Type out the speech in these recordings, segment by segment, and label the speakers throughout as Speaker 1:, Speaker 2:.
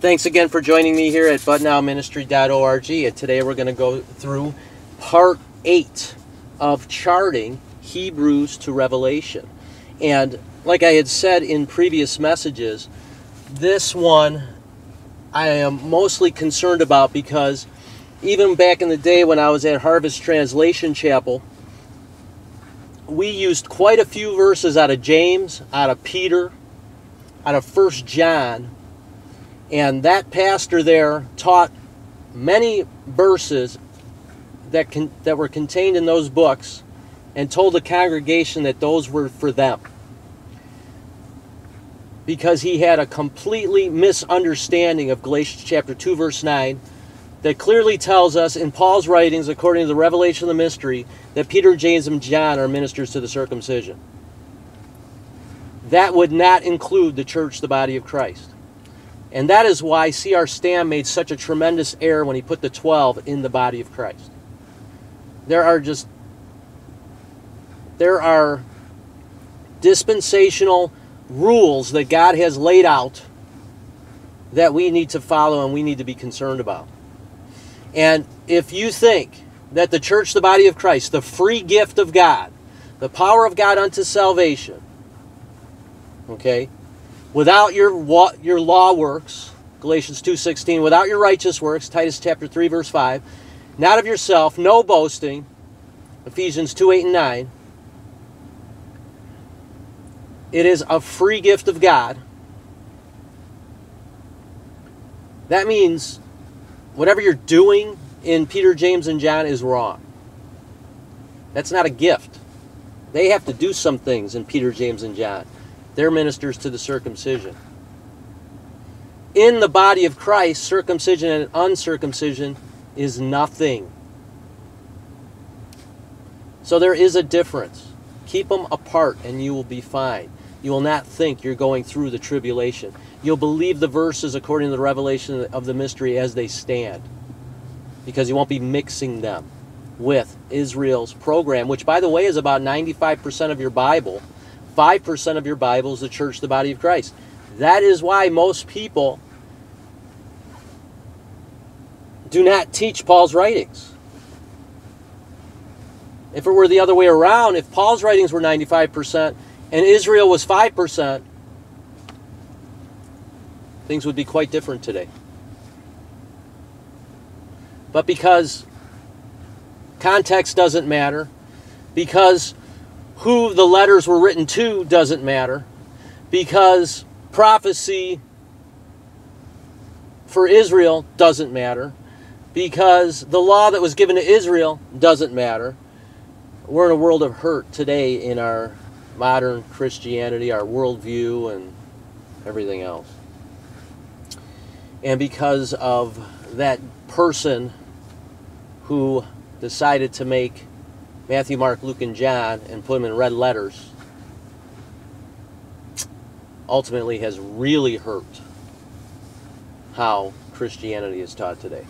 Speaker 1: Thanks again for joining me here at butnowministry.org. And today we're going to go through part 8 of charting Hebrews to Revelation. And like I had said in previous messages, this one I am mostly concerned about because even back in the day when I was at Harvest Translation Chapel, we used quite a few verses out of James, out of Peter, out of First John, and that pastor there taught many verses that can, that were contained in those books and told the congregation that those were for them because he had a completely misunderstanding of Galatians chapter 2 verse 9 that clearly tells us in Paul's writings according to the revelation of the mystery that Peter, James and John are ministers to the circumcision. That would not include the church, the body of Christ. And that is why C.R. Stam made such a tremendous error when he put the 12 in the body of Christ. There are just there are dispensational rules that God has laid out that we need to follow and we need to be concerned about. And if you think that the church, the body of Christ, the free gift of God, the power of God unto salvation, okay, without your your law works, Galatians 2:16, without your righteous works, Titus chapter 3 verse 5, not of yourself, no boasting, Ephesians 2, 8 and 9, it is a free gift of God. That means whatever you're doing in Peter, James, and John is wrong. That's not a gift. They have to do some things in Peter, James, and John. They're ministers to the circumcision. In the body of Christ, circumcision and uncircumcision is nothing. So there is a difference. Keep them apart and you will be fine. You will not think you're going through the tribulation. You'll believe the verses according to the revelation of the mystery as they stand. Because you won't be mixing them with Israel's program, which, by the way, is about 95% of your Bible. 5% of your Bible is the church, the body of Christ. That is why most people do not teach Paul's writings. If it were the other way around, if Paul's writings were 95%, and Israel was 5%, things would be quite different today. But because context doesn't matter, because who the letters were written to doesn't matter, because prophecy for Israel doesn't matter, because the law that was given to Israel doesn't matter. We're in a world of hurt today in our modern Christianity, our worldview, and everything else. And because of that person who decided to make Matthew, Mark, Luke, and John and put them in red letters, ultimately has really hurt how Christianity is taught today.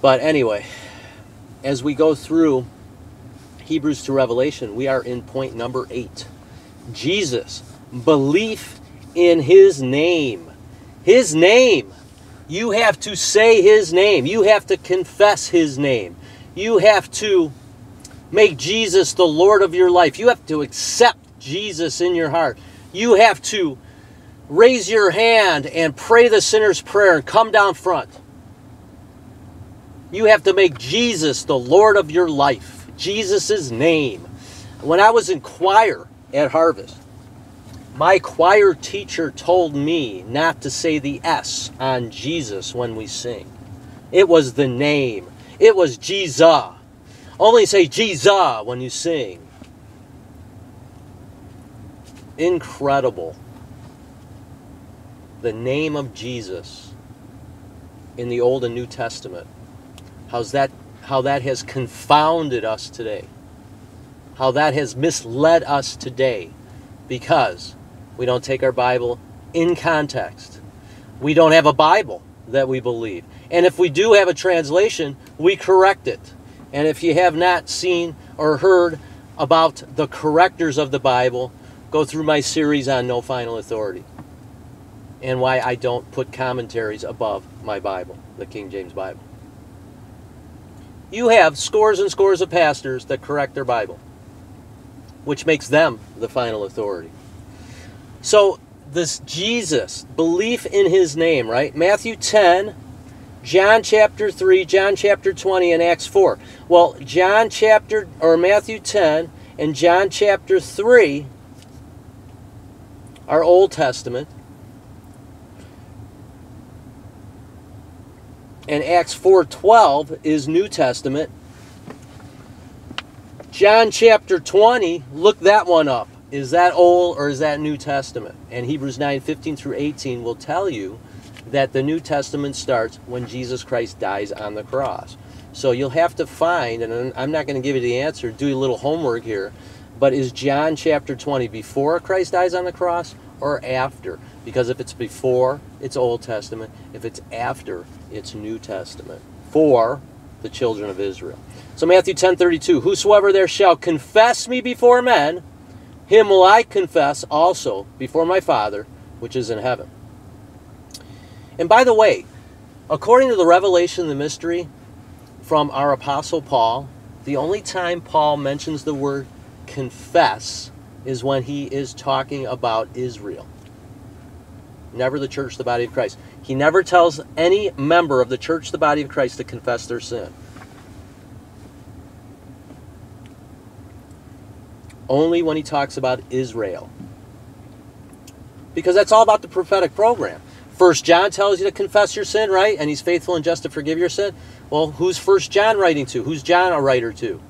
Speaker 1: But anyway, as we go through Hebrews to Revelation, we are in point number eight. Jesus, belief in his name. His name. You have to say his name. You have to confess his name. You have to make Jesus the Lord of your life. You have to accept Jesus in your heart. You have to raise your hand and pray the sinner's prayer and come down front. You have to make Jesus the Lord of your life. Jesus' name. When I was in choir at Harvest, my choir teacher told me not to say the S on Jesus when we sing. It was the name. It was Jesus. Only say Jesus when you sing. Incredible. The name of Jesus in the Old and New Testament How's that how that has confounded us today. How that has misled us today because we don't take our Bible in context. We don't have a Bible that we believe. And if we do have a translation, we correct it. And if you have not seen or heard about the correctors of the Bible, go through my series on no final authority and why I don't put commentaries above my Bible, the King James Bible. You have scores and scores of pastors that correct their Bible, which makes them the final authority. So, this Jesus, belief in his name, right? Matthew 10, John chapter 3, John chapter 20, and Acts 4. Well, John chapter, or Matthew 10, and John chapter 3 are Old Testament. And Acts 4:12 is New Testament. John chapter 20, look that one up. Is that Old or is that New Testament? And Hebrews 9:15 through 18 will tell you that the New Testament starts when Jesus Christ dies on the cross. So you'll have to find, and I'm not going to give you the answer, do a little homework here, but is John chapter 20 before Christ dies on the cross or after? Because if it's before, it's Old Testament. If it's after, it's New Testament for the children of Israel. So Matthew 10:32, whosoever there shall confess me before men, him will I confess also before my Father which is in heaven. And by the way, according to the revelation the mystery from our apostle Paul, the only time Paul mentions the word confess is when he is talking about Israel. Never the church, the body of Christ. He never tells any member of the church, the body of Christ, to confess their sin. Only when he talks about Israel. Because that's all about the prophetic program. First John tells you to confess your sin, right? And he's faithful and just to forgive your sin. Well, who's First John writing to? Who's John a writer to?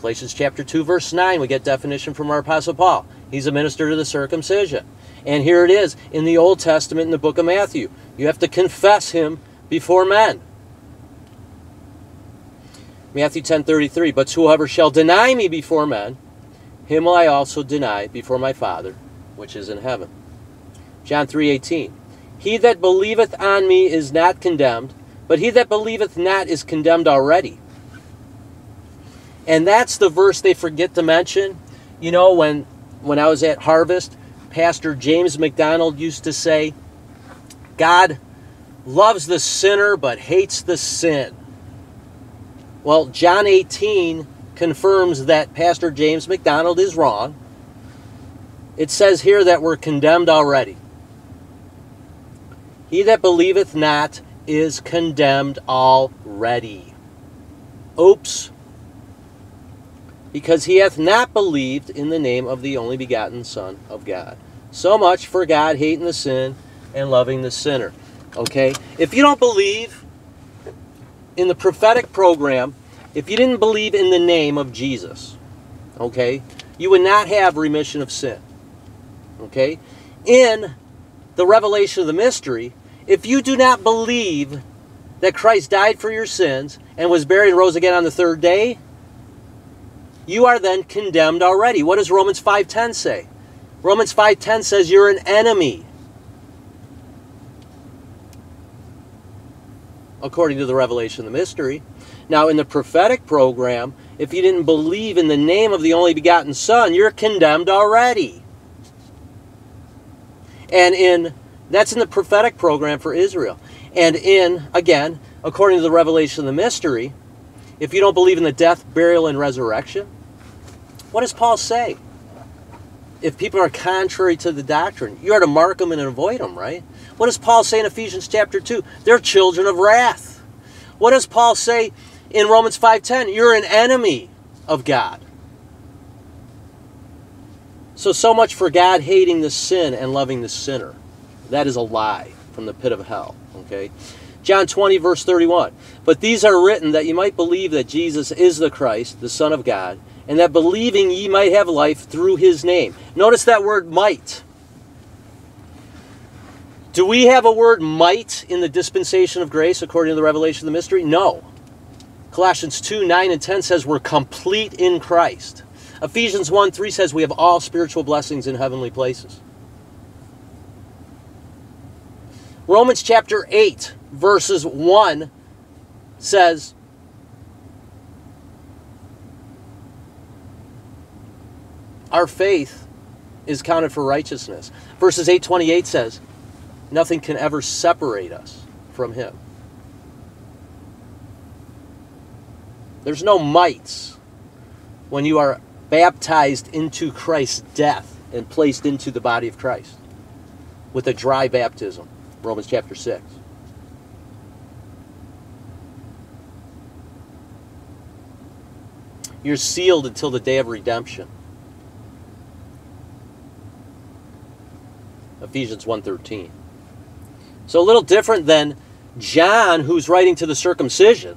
Speaker 1: Galatians chapter 2, verse 9, we get definition from our Apostle Paul. He's a minister to the circumcision. And here it is in the Old Testament in the book of Matthew. You have to confess him before men. Matthew 10:33, but whoever shall deny me before men, him will I also deny before my Father, which is in heaven. John 3:18, he that believeth on me is not condemned, but he that believeth not is condemned already. And that's the verse they forget to mention. You know, when when I was at Harvest, Pastor James MacDonald used to say, God loves the sinner but hates the sin. Well, John 18 confirms that Pastor James MacDonald is wrong. It says here that we're condemned already. He that believeth not is condemned already. Oops because he hath not believed in the name of the only begotten Son of God. So much for God hating the sin and loving the sinner. Okay? If you don't believe in the prophetic program, if you didn't believe in the name of Jesus, okay, you would not have remission of sin. Okay? In the revelation of the mystery, if you do not believe that Christ died for your sins and was buried and rose again on the third day, you are then condemned already. What does Romans 5:10 say? Romans 5:10 says you're an enemy. According to the revelation of the mystery. Now in the prophetic program, if you didn't believe in the name of the only begotten son, you're condemned already. And in that's in the prophetic program for Israel. And in again, according to the revelation of the mystery, if you don't believe in the death, burial, and resurrection, what does Paul say? If people are contrary to the doctrine, you are to mark them and avoid them, right? What does Paul say in Ephesians chapter 2? They're children of wrath. What does Paul say in Romans 5:10? You're an enemy of God. So so much for God hating the sin and loving the sinner. That is a lie from the pit of hell, okay? John 20, verse 31. But these are written that you might believe that Jesus is the Christ, the Son of God, and that believing ye might have life through his name. Notice that word might. Do we have a word might in the dispensation of grace according to the revelation of the mystery? No. Colossians 2 9 and 10 says we're complete in Christ. Ephesians 1 3 says we have all spiritual blessings in heavenly places. Romans chapter 8 verses 1 says, Our faith is counted for righteousness. Verses 828 says, Nothing can ever separate us from him. There's no mites when you are baptized into Christ's death and placed into the body of Christ with a dry baptism. Romans chapter 6. You're sealed until the day of redemption. Ephesians 1:13. So a little different than John who's writing to the circumcision.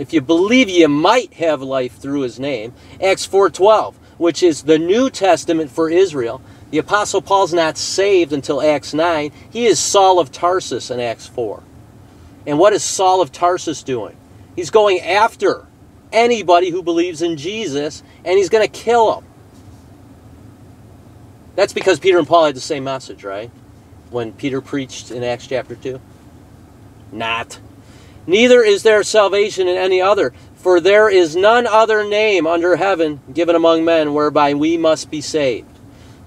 Speaker 1: If you believe you might have life through his name, Acts 4:12, which is the New Testament for Israel. The apostle Paul's not saved until Acts 9. He is Saul of Tarsus in Acts 4. And what is Saul of Tarsus doing? He's going after anybody who believes in Jesus and he's going to kill them. That's because Peter and Paul had the same message, right? When Peter preached in Acts chapter 2. Not. Neither is there salvation in any other, for there is none other name under heaven given among men whereby we must be saved.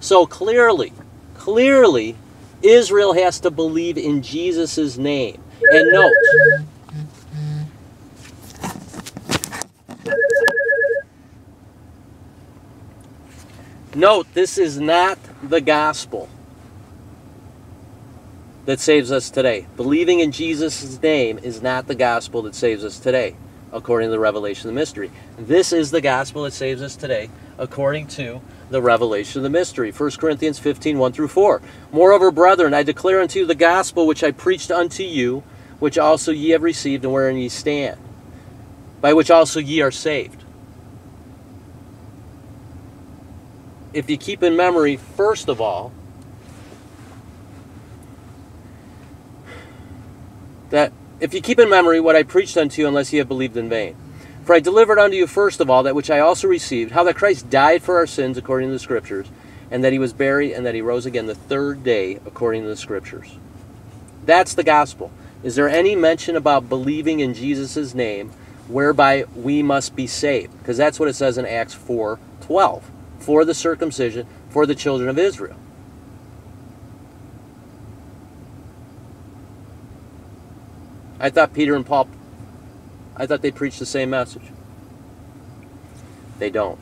Speaker 1: So clearly, clearly, Israel has to believe in Jesus' name. And note, Note, this is not the gospel that saves us today. Believing in Jesus' name is not the gospel that saves us today, according to the revelation of the mystery. This is the gospel that saves us today, according to the revelation of the mystery. 1 Corinthians 15, 1 through 4. Moreover, brethren, I declare unto you the gospel which I preached unto you, which also ye have received, and wherein ye stand, by which also ye are saved if you keep in memory, first of all, that if you keep in memory what I preached unto you, unless ye have believed in vain. For I delivered unto you first of all that which I also received, how that Christ died for our sins according to the Scriptures, and that he was buried, and that he rose again the third day according to the Scriptures. That's the gospel. Is there any mention about believing in Jesus' name whereby we must be saved? Because that's what it says in Acts 4 12 for the circumcision for the children of Israel. I thought Peter and Paul, I thought they preached the same message. They don't.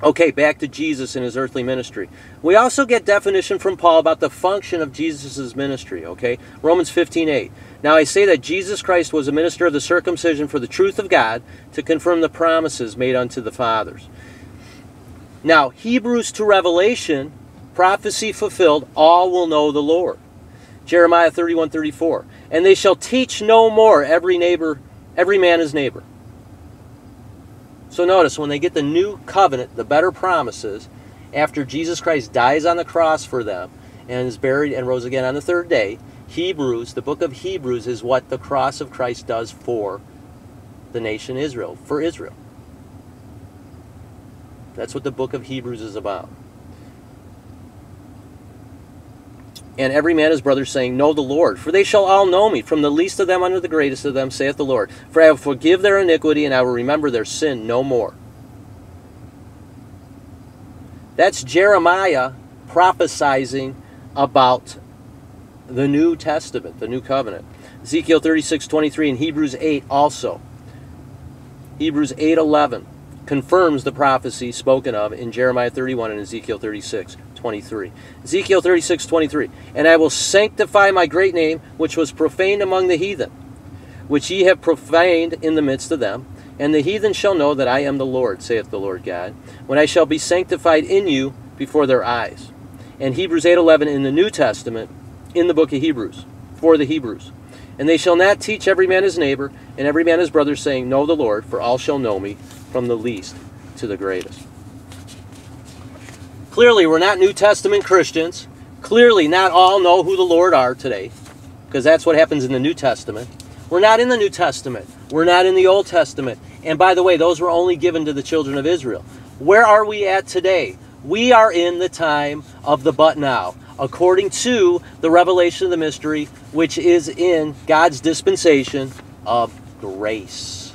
Speaker 1: Okay, back to Jesus and his earthly ministry. We also get definition from Paul about the function of Jesus' ministry, okay? Romans 15, 8. Now I say that Jesus Christ was a minister of the circumcision for the truth of God to confirm the promises made unto the fathers. Now, Hebrews to Revelation, prophecy fulfilled, all will know the Lord. Jeremiah 31 34. And they shall teach no more every neighbor, every man his neighbor. So notice when they get the new covenant, the better promises, after Jesus Christ dies on the cross for them and is buried and rose again on the third day, Hebrews, the book of Hebrews, is what the cross of Christ does for the nation Israel, for Israel. That's what the book of Hebrews is about. And every man his brother saying, Know the Lord, for they shall all know me, from the least of them unto the greatest of them, saith the Lord. For I will forgive their iniquity, and I will remember their sin no more. That's Jeremiah prophesying about the New Testament, the New Covenant. Ezekiel 36, 23, and Hebrews 8 also. Hebrews 8, 11 confirms the prophecy spoken of in Jeremiah 31 and Ezekiel 36, 23. Ezekiel 36, 23. And I will sanctify my great name, which was profaned among the heathen, which ye have profaned in the midst of them. And the heathen shall know that I am the Lord, saith the Lord God, when I shall be sanctified in you before their eyes. And Hebrews 8:11 in the New Testament, in the book of Hebrews, for the Hebrews. And they shall not teach every man his neighbor, and every man his brother, saying, Know the Lord, for all shall know me, from the least to the greatest. Clearly, we're not New Testament Christians. Clearly, not all know who the Lord are today, because that's what happens in the New Testament. We're not in the New Testament. We're not in the Old Testament. And by the way, those were only given to the children of Israel. Where are we at today? We are in the time of the but now, according to the revelation of the mystery, which is in God's dispensation of grace.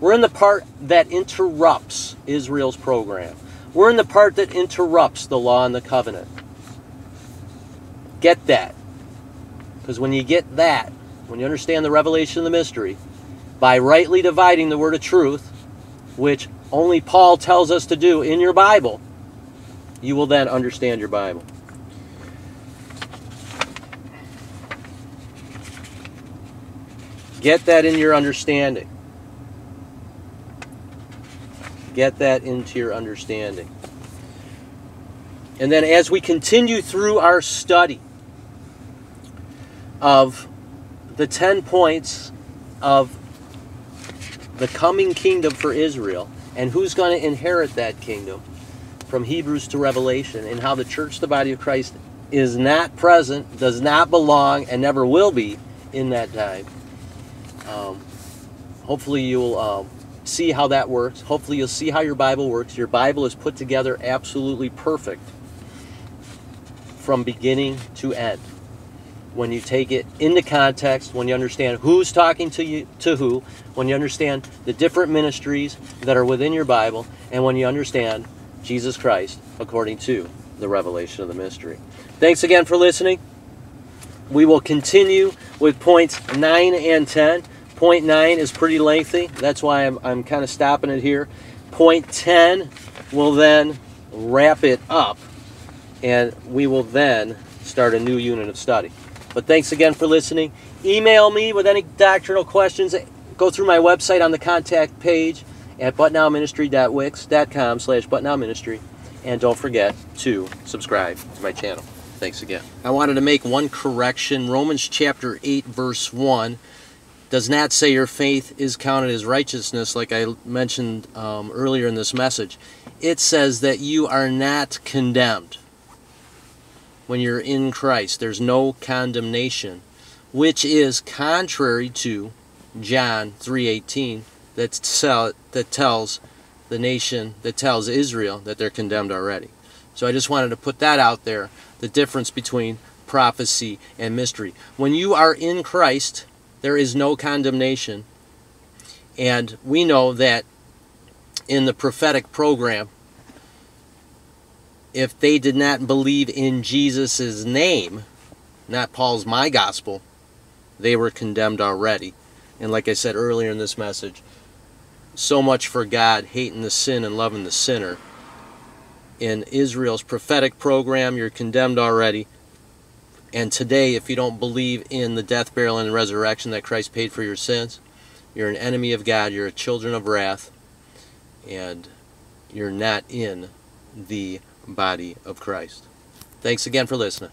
Speaker 1: We're in the part that interrupts Israel's program. We're in the part that interrupts the law and the covenant. Get that. Because when you get that, when you understand the revelation of the mystery, by rightly dividing the word of truth, which only Paul tells us to do in your Bible, you will then understand your Bible. Get that in your understanding. Get that into your understanding. And then as we continue through our study of the 10 points of the coming kingdom for Israel and who's going to inherit that kingdom from Hebrews to Revelation and how the church, the body of Christ, is not present, does not belong, and never will be in that time. Um, hopefully you'll um, see how that works. Hopefully you'll see how your Bible works. Your Bible is put together absolutely perfect from beginning to end. When you take it into context, when you understand who's talking to you to who, when you understand the different ministries that are within your Bible, and when you understand Jesus Christ according to the revelation of the mystery. Thanks again for listening. We will continue with points 9 and 10. Point 9 is pretty lengthy. That's why I'm, I'm kind of stopping it here. Point 10 will then wrap it up, and we will then start a new unit of study. But thanks again for listening. Email me with any doctrinal questions. Go through my website on the contact page at butnowministry.wix.com slash butnowministry. And don't forget to subscribe to my channel. Thanks again. I wanted to make one correction. Romans chapter 8, verse 1 does not say your faith is counted as righteousness, like I mentioned um, earlier in this message. It says that you are not condemned when you're in Christ. There's no condemnation, which is contrary to John 3:18 that that tells the nation that tells Israel that they're condemned already. So I just wanted to put that out there, the difference between prophecy and mystery. When you are in Christ, there is no condemnation. And we know that in the prophetic program, if they did not believe in Jesus' name, not Paul's my gospel, they were condemned already. And like I said earlier in this message, so much for God hating the sin and loving the sinner. In Israel's prophetic program, you're condemned already. And today, if you don't believe in the death, burial, and resurrection that Christ paid for your sins, you're an enemy of God, you're a children of wrath, and you're not in the body of Christ. Thanks again for listening.